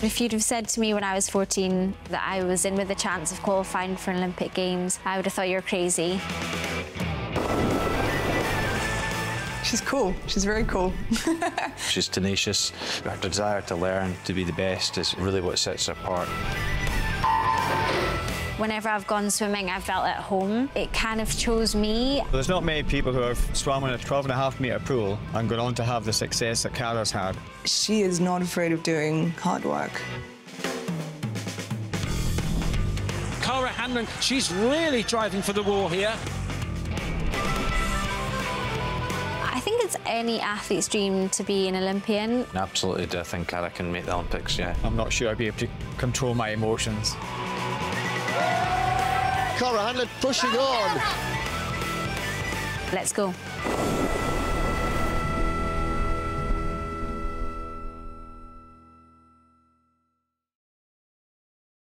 If you'd have said to me when I was 14 that I was in with a chance of qualifying for an Olympic Games, I would have thought you were crazy. She's cool. She's very cool. She's tenacious. Her desire to learn, to be the best, is really what sets her apart. Whenever I've gone swimming, I've felt at home. It kind of chose me. There's not many people who have swum in a 12 and a half metre pool and gone on to have the success that Kara's had. She is not afraid of doing hard work. Kara Hanlon, she's really driving for the wall here. I think it's any athlete's dream to be an Olympian. Absolutely do think Cara can make the Olympics, yeah. I'm not sure I'd be able to control my emotions. Kara Hanlon pushing on. Let's go.